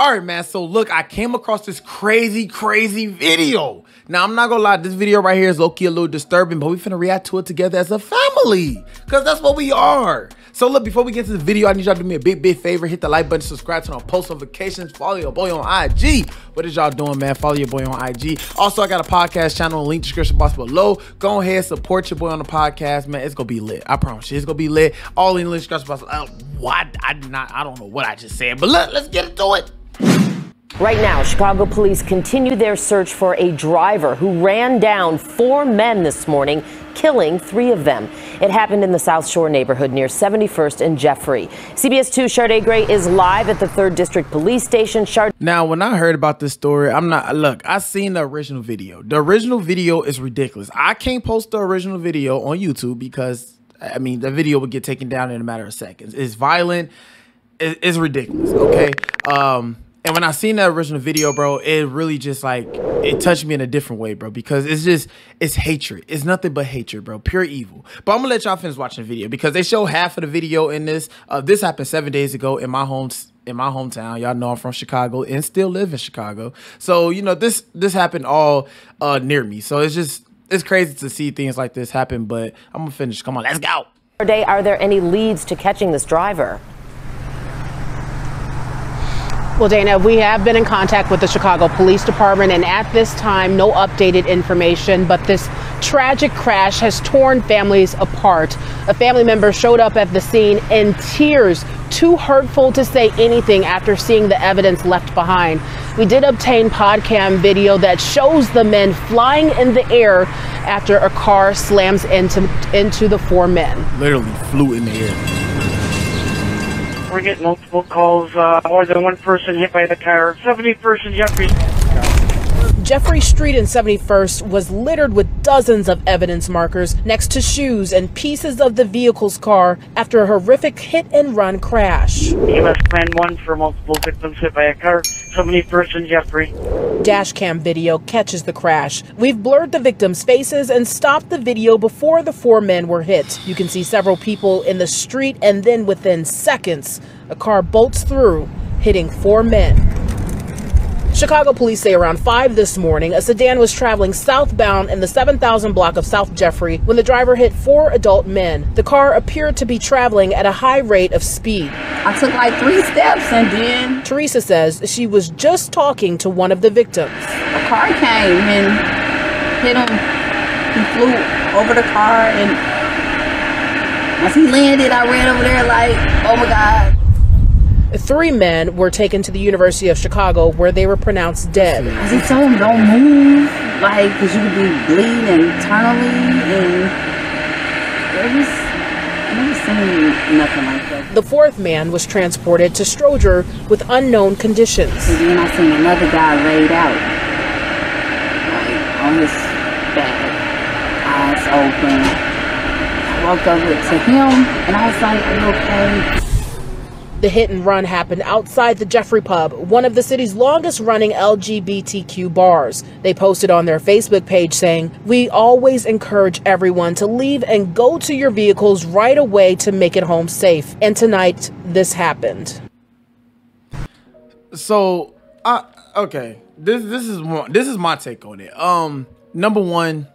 All right, man. So look, I came across this crazy, crazy video. Now, I'm not gonna lie, this video right here is low-key a little disturbing, but we finna react to it together as a family. Cause that's what we are. So look, before we get to the video, I need y'all to do me a big, big favor. Hit the like button, subscribe, turn on post notifications, follow your boy on IG. What is y'all doing, man? Follow your boy on IG. Also, I got a podcast channel, in link description box below. Go ahead, support your boy on the podcast, man. It's gonna be lit. I promise you, it's gonna be lit. All in the link description box. Uh, what? I did not, I don't know what I just said, but look, let's get into it. Right now, Chicago police continue their search for a driver who ran down four men this morning, killing three of them. It happened in the South Shore neighborhood near 71st and Jeffery. CBS 2 Shardaa Gray is live at the 3rd District Police Station. Shard- now, when I heard about this story, I'm not, look, I seen the original video. The original video is ridiculous. I can't post the original video on YouTube because, I mean, the video would get taken down in a matter of seconds. It's violent. It's ridiculous, okay? Um, and when I seen that original video, bro, it really just like it touched me in a different way, bro, because it's just it's hatred. It's nothing but hatred, bro. Pure evil. But I'm gonna let y'all finish watching the video because they show half of the video in this. Uh, this happened seven days ago in my home in my hometown. Y'all know I'm from Chicago and still live in Chicago. So you know this this happened all uh, near me. So it's just it's crazy to see things like this happen. But I'm gonna finish. Come on, let's go. Day, are there any leads to catching this driver? Well, Dana, we have been in contact with the Chicago Police Department, and at this time, no updated information. But this tragic crash has torn families apart. A family member showed up at the scene in tears, too hurtful to say anything after seeing the evidence left behind. We did obtain podcam video that shows the men flying in the air after a car slams into into the four men. Literally flew in the air. We're getting multiple calls, uh, more than one person hit by the car. 71st and Jeffery. Jeffery Street in 71st was littered with dozens of evidence markers next to shoes and pieces of the vehicle's car after a horrific hit and run crash. EMS Plan 1 for multiple victims hit by a car. 71st and Jeffery. Dashcam video catches the crash. We've blurred the victims' faces and stopped the video before the four men were hit. You can see several people in the street, and then within seconds, a car bolts through, hitting four men. Chicago police say around 5 this morning, a sedan was traveling southbound in the 7000 block of South Jeffery when the driver hit four adult men. The car appeared to be traveling at a high rate of speed. I took like three steps and then. Teresa says she was just talking to one of the victims. A car came and hit him. He flew over the car and once he landed, I ran over there like, oh my God. Three men were taken to the University of Chicago where they were pronounced dead. Cause he told them don't move, like, cause you could be bleeding internally, and it was. I never nothing like that. The fourth man was transported to Stroger with unknown conditions. And then I seen another guy laid out, like on his back, eyes open. I walked over to him, and I was like, "Are you okay?" The hit and run happened outside the Jeffery Pub, one of the city's longest running LGBTQ bars. They posted on their Facebook page saying, We always encourage everyone to leave and go to your vehicles right away to make it home safe. And tonight, this happened. So, uh, okay, this this is one, this is my take on it. Um, number one,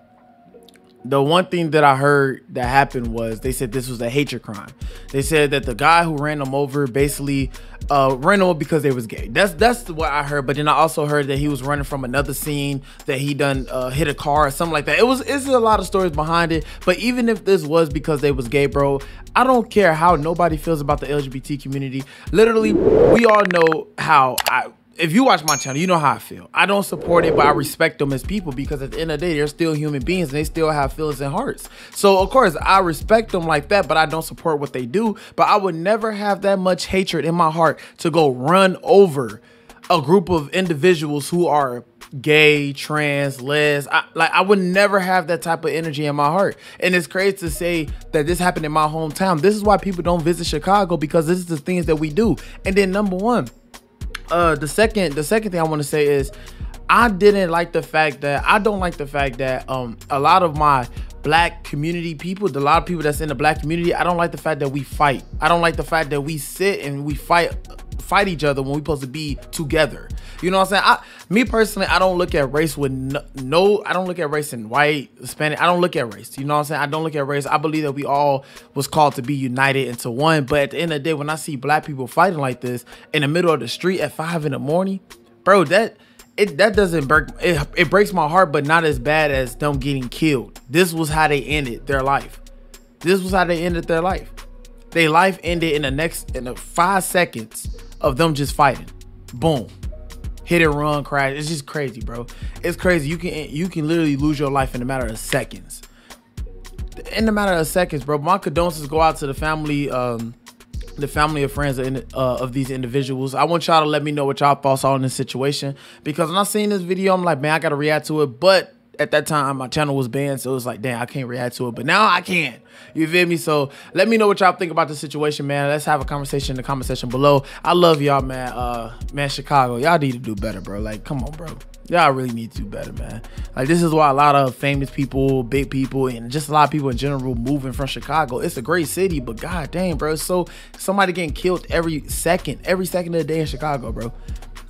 the one thing that I heard that happened was they said this was a hatred crime. They said that the guy who ran them over basically uh, ran over because they was gay. That's that's what I heard. But then I also heard that he was running from another scene that he done uh, hit a car or something like that. It was it's a lot of stories behind it. But even if this was because they was gay, bro, I don't care how nobody feels about the LGBT community. Literally, we all know how I if you watch my channel, you know how I feel. I don't support it, but I respect them as people because at the end of the day, they're still human beings and they still have feelings and hearts. So of course, I respect them like that, but I don't support what they do. But I would never have that much hatred in my heart to go run over a group of individuals who are gay, trans, les. I, like I would never have that type of energy in my heart. And it's crazy to say that this happened in my hometown. This is why people don't visit Chicago because this is the things that we do. And then number one, uh the second the second thing I want to say is I didn't like the fact that I don't like the fact that um a lot of my black community people, a lot of people that's in the black community, I don't like the fact that we fight. I don't like the fact that we sit and we fight fight each other when we supposed to be together. You know what I'm saying? I, me personally, I don't look at race with no, no, I don't look at race in white, Hispanic. I don't look at race. You know what I'm saying? I don't look at race. I believe that we all was called to be united into one. But at the end of the day, when I see black people fighting like this in the middle of the street at five in the morning, bro, that it that doesn't break it, it breaks my heart, but not as bad as them getting killed. This was how they ended their life. This was how they ended their life. Their life ended in the next in the five seconds of them just fighting. Boom hit and run crash. It's just crazy, bro. It's crazy. You can you can literally lose your life in a matter of seconds. In a matter of seconds, bro. My condolences go out to the family, um, the family of friends of, uh, of these individuals. I want y'all to let me know what y'all thoughts are on this situation because when I seen this video, I'm like, man, I gotta react to it. But at that time my channel was banned, so it was like, damn, I can't react to it. But now I can. You feel me? So let me know what y'all think about the situation, man. Let's have a conversation in the comment section below. I love y'all, man. Uh, man, Chicago, y'all need to do better, bro. Like, come on, bro. Y'all really need to do better, man. Like, this is why a lot of famous people, big people, and just a lot of people in general moving from Chicago. It's a great city, but god damn, bro. So somebody getting killed every second, every second of the day in Chicago, bro.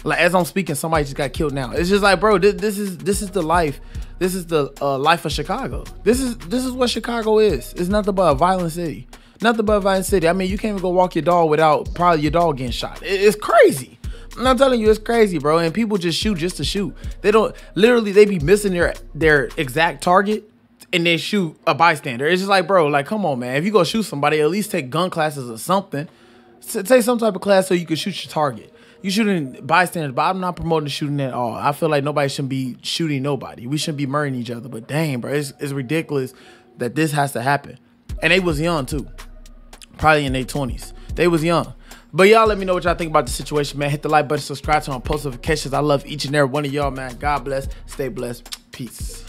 Like as I'm speaking, somebody just got killed now. It's just like, bro, this, this is this is the life. This is the uh, life of Chicago. This is this is what Chicago is. It's nothing but a violent city. Nothing but a violent city. I mean, you can't even go walk your dog without probably your dog getting shot. It, it's crazy. I'm telling you, it's crazy, bro. And people just shoot just to shoot. They don't literally they be missing their their exact target and they shoot a bystander. It's just like, bro, like, come on, man. If you go shoot somebody, at least take gun classes or something. Take some type of class so you can shoot your target you shooting bystanders, but I'm not promoting shooting at all. I feel like nobody should be shooting nobody. We shouldn't be murdering each other. But dang, bro, it's, it's ridiculous that this has to happen. And they was young too, probably in their 20s. They was young. But y'all let me know what y'all think about the situation, man. Hit the like button, subscribe to my post notifications. I love each and every one of y'all, man. God bless. Stay blessed. Peace.